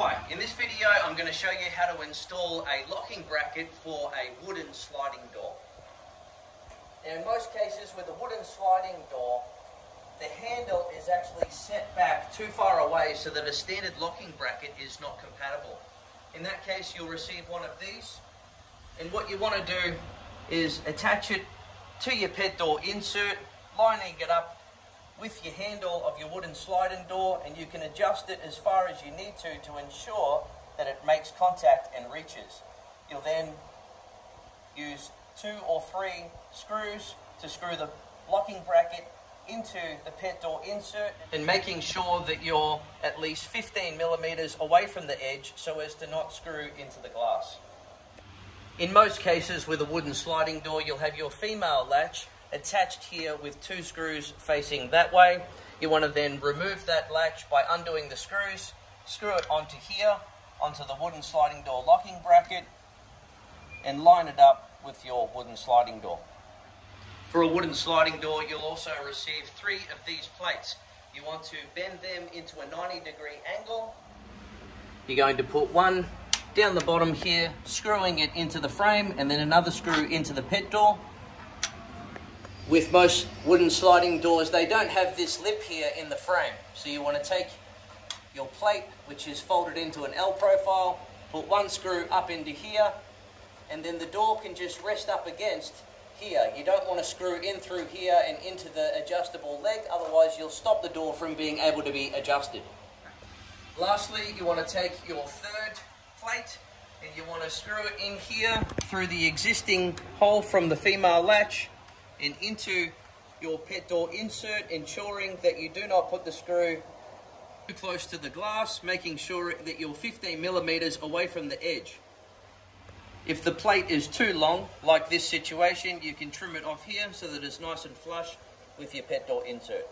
Hi, in this video I'm going to show you how to install a locking bracket for a wooden sliding door. Now in most cases with a wooden sliding door, the handle is actually set back too far away so that a standard locking bracket is not compatible. In that case you'll receive one of these and what you want to do is attach it to your pet door insert, lining it up with your handle of your wooden sliding door and you can adjust it as far as you need to to ensure that it makes contact and reaches. You'll then use two or three screws to screw the locking bracket into the pet door insert and making sure that you're at least 15 millimeters away from the edge so as to not screw into the glass. In most cases with a wooden sliding door you'll have your female latch attached here with two screws facing that way. You want to then remove that latch by undoing the screws, screw it onto here, onto the wooden sliding door locking bracket, and line it up with your wooden sliding door. For a wooden sliding door, you'll also receive three of these plates. You want to bend them into a 90 degree angle. You're going to put one down the bottom here, screwing it into the frame, and then another screw into the pet door with most wooden sliding doors, they don't have this lip here in the frame. So you want to take your plate, which is folded into an L profile, put one screw up into here, and then the door can just rest up against here. You don't want to screw in through here and into the adjustable leg, otherwise you'll stop the door from being able to be adjusted. Lastly, you want to take your third plate and you want to screw it in here through the existing hole from the female latch and into your pet door insert, ensuring that you do not put the screw too close to the glass, making sure that you're 15 millimeters away from the edge. If the plate is too long, like this situation, you can trim it off here so that it's nice and flush with your pet door insert.